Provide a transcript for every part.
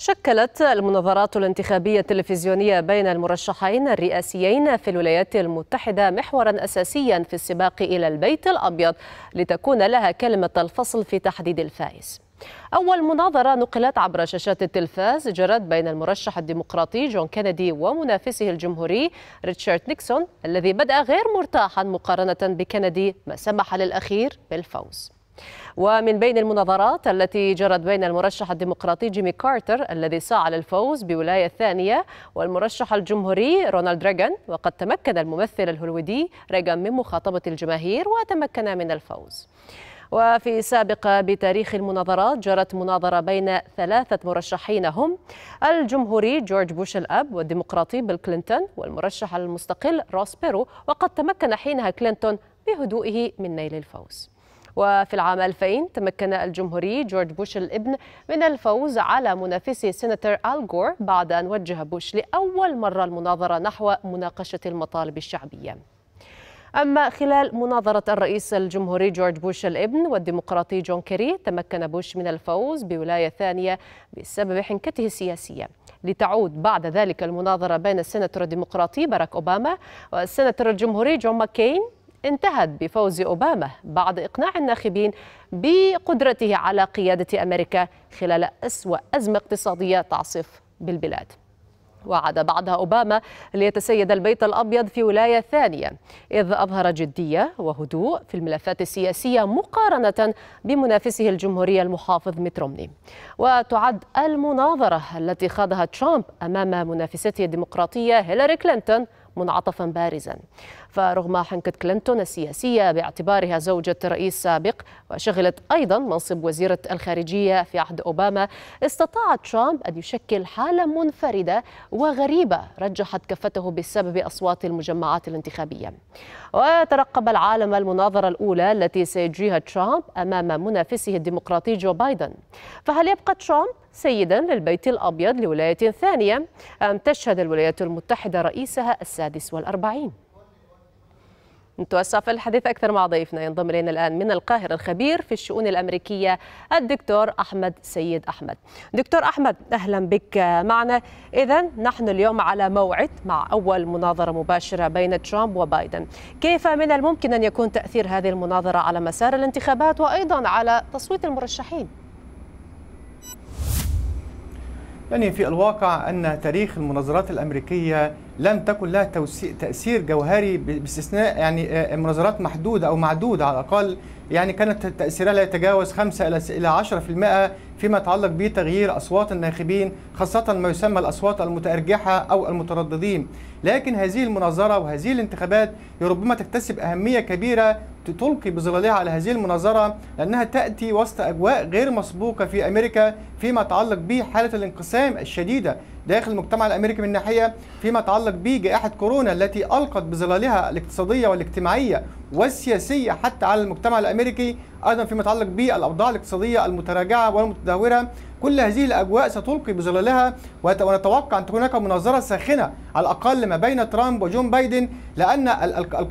شكلت المناظرات الانتخابية التلفزيونية بين المرشحين الرئاسيين في الولايات المتحدة محورا أساسيا في السباق إلى البيت الأبيض لتكون لها كلمة الفصل في تحديد الفائز. أول مناظرة نقلت عبر شاشات التلفاز جرت بين المرشح الديمقراطي جون كينيدي ومنافسه الجمهوري ريتشارد نيكسون الذي بدا غير مرتاحا مقارنة بكينيدي ما سمح للأخير بالفوز. ومن بين المناظرات التي جرت بين المرشح الديمقراطي جيمي كارتر الذي سعى للفوز بولاية ثانية والمرشح الجمهوري رونالد ريغان وقد تمكن الممثل الهوليوودي ريغان من مخاطبة الجماهير وتمكن من الفوز. وفي سابقة بتاريخ المناظرات جرت مناظرة بين ثلاثة مرشحين هم الجمهوري جورج بوش الأب والديمقراطي بيل كلينتون والمرشح المستقل روس بيرو وقد تمكن حينها كلينتون بهدوئه من نيل الفوز. وفي العام 2000 تمكن الجمهوري جورج بوش الابن من الفوز على منافسه سيناتور آل جور بعد أن وجه بوش لأول مرة المناظرة نحو مناقشة المطالب الشعبية. أما خلال مناظرة الرئيس الجمهوري جورج بوش الابن والديمقراطي جون كيري تمكن بوش من الفوز بولاية ثانية بسبب حنكته السياسية. لتعود بعد ذلك المناظرة بين السيناتور الديمقراطي باراك أوباما والسيناتور الجمهوري جون ماكين انتهت بفوز أوباما بعد إقناع الناخبين بقدرته على قيادة أمريكا خلال أسوأ أزمة اقتصادية تعصف بالبلاد. وعاد بعدها أوباما ليتسيد البيت الأبيض في ولاية ثانية إذ أظهر جدية وهدوء في الملفات السياسية مقارنة بمنافسه الجمهوري المحافظ ميت رومني وتعد المناظرة التي خاضها ترامب أمام منافسته الديمقراطية هيلاري كلينتون منعطفا بارزا. فرغم حنكة كلينتون السياسية باعتبارها زوجة رئيس سابق وشغلت أيضا منصب وزيرة الخارجية في عهد أوباما استطاع ترامب أن يشكل حالة منفردة وغريبة رجحت كفته بسبب أصوات المجمعات الانتخابية. وترقب العالم المناظرة الأولى التي سيجريها ترامب أمام منافسه الديمقراطي جو بايدن. فهل يبقى ترامب سيدا للبيت الأبيض لولاية ثانية. أم تشهد الولايات المتحدة رئيسها السادس والأربعين. نتوسع في الحديث أكثر مع ضيفنا. ينضم إلينا الآن من القاهرة الخبير في الشؤون الأمريكية الدكتور أحمد سيد أحمد. دكتور أحمد أهلا بك معنا. إذا نحن اليوم على موعد مع أول مناظرة مباشرة بين ترامب وبايدن. كيف من الممكن أن يكون تأثير هذه المناظرة على مسار الانتخابات وأيضا على تصويت المرشحين؟ يعني في الواقع أن تاريخ المناظرات الأمريكية لم تكن لها تأثير جوهري باستثناء يعني مناظرات محدودة أو معدودة. على الأقل يعني كانت تأثيرها لا يتجاوز 5 إلى 10% فيما يتعلق بتغيير أصوات الناخبين خاصة ما يسمى الأصوات المتأرجحة أو المترددين. لكن هذه المناظرة وهذه الانتخابات ربما تكتسب أهمية كبيرة تلقي بظلالها على هذه المناظرة لأنها تأتي وسط أجواء غير مسبوقة في أمريكا فيما يتعلق بحالة الانقسام الشديدة داخل المجتمع الأمريكي من ناحية فيما يتعلق بجائحة كورونا التي ألقت بظلالها الاقتصادية والاجتماعية والسياسية حتى على المجتمع الأمريكي أيضا فيما يتعلق بالأوضاع الاقتصادية المتراجعة والمتدهوره كل هذه الأجواء ستلقي بظلالها ونتوقع أن تكون هناك مناظرة ساخنة على الأقل ما بين ترامب وجون بايدن لأن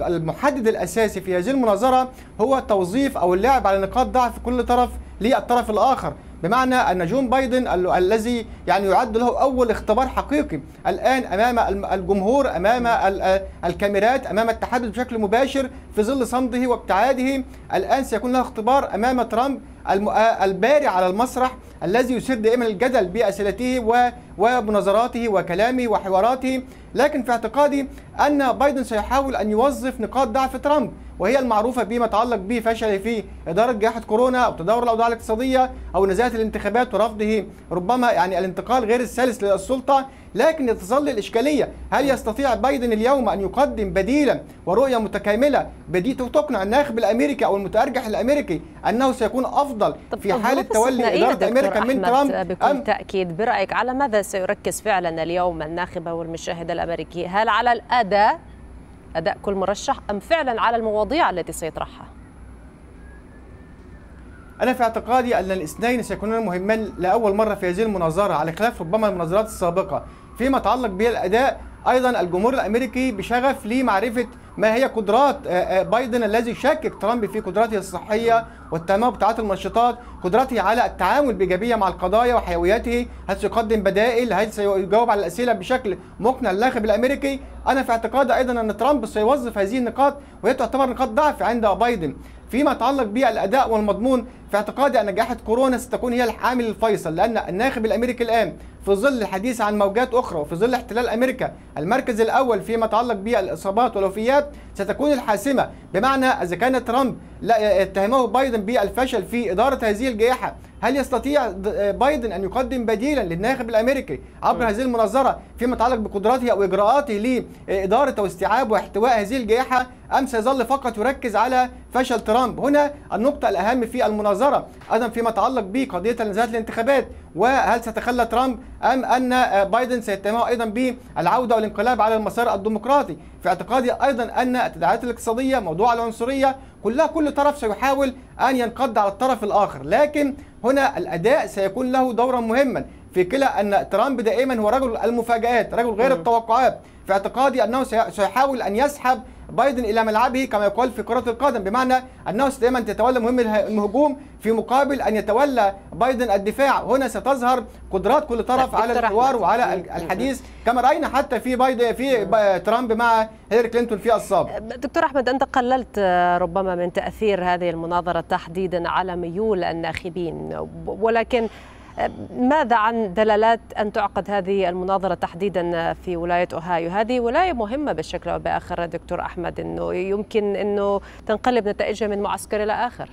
المحدد الأساسي في هذه المناظرة هو توظيف أو اللعب على نقاط ضعف كل طرف للطرف الآخر. بمعنى أن جون بايدن الذي يعني يعد له أول اختبار حقيقي الآن أمام الجمهور أمام الكاميرات أمام التحدث بشكل مباشر في ظل صمده وابتعاده الآن سيكون له اختبار أمام ترامب البارع على المسرح. الذي يثير دائما الجدل بأسئلته ومناظراته وكلامه وحواراته. لكن في اعتقادي أن بايدن سيحاول أن يوظف نقاط ضعف ترامب وهي المعروفة بما يتعلق بفشله في إدارة جائحة كورونا أو تدهور الأوضاع الاقتصادية أو نزاهه الانتخابات ورفضه ربما يعني الانتقال غير السلس للسلطة. لكن تظل الإشكالية. هل يستطيع بايدن اليوم أن يقدم بديلا ورؤية متكاملة؟ بدي تقنع الناخب الأمريكي أو المتأرجح الأمريكي أنه سيكون أفضل في حاله تولي اداره أمريكا من ترامب. بكل تأكيد برأيك على ماذا سيركز فعلا اليوم الناخب والمشاهد الأمريكي؟ هل على الأداء أداء كل مرشح أم فعلا على المواضيع التي سيطرحها؟ أنا في اعتقادي أن الاثنين سيكونان مهمان لأول مرة في هذه المناظرة على خلاف ربما المناظرات السابقة. فيما يتعلق بالأداء. أيضا الجمهور الأمريكي بشغف لمعرفة ما هي قدرات بايدن الذي يشكك ترامب في قدراته الصحية والتنميه بتاعت المنشطات قدرته على التعامل بإيجابية مع القضايا وحيويته هل سيقدم بدائل هل سيجاوب على الأسئلة بشكل مقنع للناخب الامريكي أنا في اعتقادي أيضا أن ترامب سيوظف هذه النقاط وهي تعتبر نقاط ضعف عند بايدن. فيما يتعلق بالأداء والمضمون في اعتقادي أن جائحة كورونا ستكون هي الحامل الفيصل لأن الناخب الأمريكي الآن في ظل الحديث عن موجات أخرى وفي ظل احتلال أمريكا المركز الأول فيما يتعلق بالإصابات والوفيات ستكون الحاسمة. بمعنى إذا كان ترامب لا اتهمه بايدن بالفشل في إدارة هذه الجائحة هل يستطيع بايدن أن يقدم بديلا للناخب الأمريكي عبر. هذه المناظرة فيما يتعلق بقدراته أو إجراءاته لإدارة واستيعاب واحتواء هذه الجائحة أم سيظل فقط يركز على فشل ترامب؟ هنا النقطة الأهم في المناظرة. أيضا فيما يتعلق بقضية نزاهه الانتخابات وهل سيتخلى ترامب أم أن بايدن سيتهمه أيضا بالعودة والانقلاب على المسار الديمقراطي؟ في اعتقادي أيضا أن التداعيات الاقتصادية موضوع العنصرية كلها كل طرف سيحاول أن ينقض على الطرف الآخر. لكن هنا الأداء سيكون له دورا مهما في كلا أن ترامب دائما هو رجل المفاجآت رجل غير التوقعات في اعتقادي أنه سيحاول أن يسحب بايدن إلى ملعبه كما يقال في كرة القدم. بمعنى انه دائما تتولى مهمه الهجوم في مقابل أن يتولى بايدن الدفاع. هنا ستظهر قدرات كل طرف على الحوار وعلى الحديث. كما رأينا حتى في بايدن في ترامب مع هيلاري كلينتون في السابق دكتور أحمد أنت قللت ربما من تأثير هذه المناظرة تحديدا على ميول الناخبين ولكن ماذا عن دلالات أن تعقد هذه المناظرة تحديدا في ولاية أوهايو؟ هذه ولاية مهمة بالشكل أو بآخر دكتور أحمد أنه يمكن أنه تنقلب نتائجها من معسكر إلى آخر.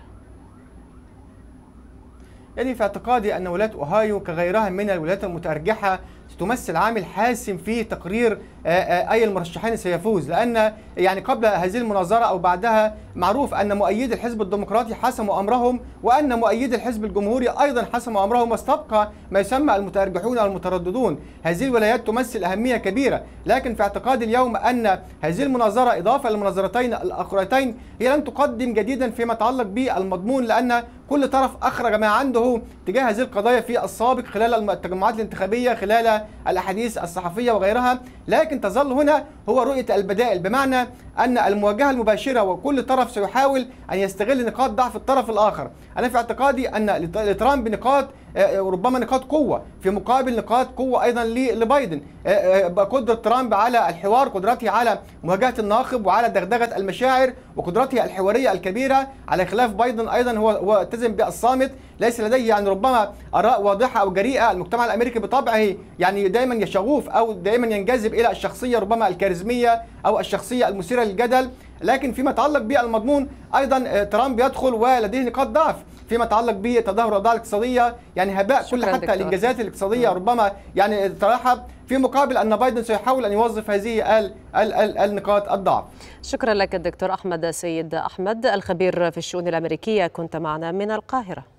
يعني في اعتقادي أن ولاية أوهايو كغيرها من الولايات المتأرجحة ستمثل عامل حاسم في تقرير أي المرشحين سيفوز. لأن يعني قبل هذه المناظرة أو بعدها معروف أن مؤيد الحزب الديمقراطي حسموا أمرهم وأن مؤيد الحزب الجمهوري أيضا حسموا أمرهم واستبقى ما يسمى المتارجحون والمترددون. هذه الولايات تمثل أهمية كبيرة. لكن في اعتقادي اليوم أن هذه المناظرة إضافة للمناظرتين الأخرتين هي لن تقدم جديدا فيما يتعلق بالمضمون لأن كل طرف أخرج ما عنده تجاه هذه القضايا في السابق خلال التجمعات الانتخابية خلال الأحاديث الصحفية وغيرها. لكن تظل هنا هو رؤية البدائل. بمعنى أن المواجهة المباشرة وكل طرف سيحاول أن يستغل نقاط ضعف الطرف الآخر. أنا في اعتقادي أن لترامب نقاط ربما نقاط قوة. في مقابل نقاط قوة أيضا لبايدن. قدرة ترامب على الحوار قدرته على مواجهة الناخب وعلى دغدغة المشاعر وقدرته الحوارية الكبيرة على خلاف بايدن أيضا هو هو التزم بالصامت. ليس لديه يعني ربما آراء واضحة أو جريئة. المجتمع الأمريكي بطبعه يعني دائما يشغوف أو دائما ينجذب إلى الشخصية ربما الكاريزمية أو الشخصية المثيرة للجدل لكن فيما يتعلق بالمضمون أيضا ترامب يدخل ولديه نقاط ضعف فيما يتعلق بتدهور الاوضاع الاقتصادية يعني هباء كل حتى دكتور. الإنجازات الاقتصادية ربما يعني ترحب في مقابل أن بايدن سيحاول أن يوظف هذه ال ال ال النقاط الضعف. شكرا لك الدكتور أحمد سيد أحمد الخبير في الشؤون الأمريكية كنت معنا من القاهرة.